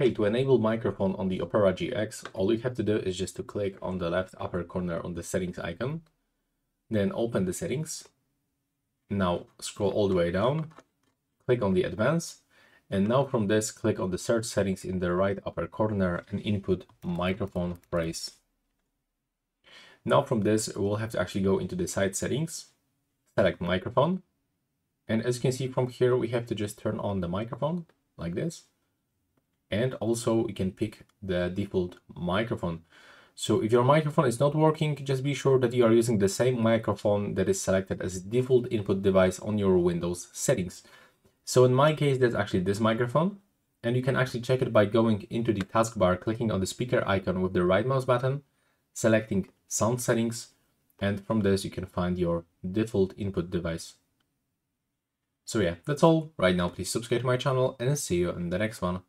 Hey, to enable microphone on the Opera GX, all you have to do is just to click on the left upper corner on the settings icon, then open the settings. Now scroll all the way down, click on the advanced, and now from this, click on the search settings in the right upper corner and input microphone phrase. Now from this, we'll have to actually go into the site settings, select microphone. And as you can see from here, we have to just turn on the microphone like this. And also you can pick the default microphone. So if your microphone is not working, just be sure that you are using the same microphone that is selected as default input device on your Windows settings. So in my case, that's actually this microphone. And you can actually check it by going into the taskbar, clicking on the speaker icon with the right mouse button, selecting sound settings, and from this you can find your default input device. So yeah, that's all right now. Please subscribe to my channel and see you in the next one.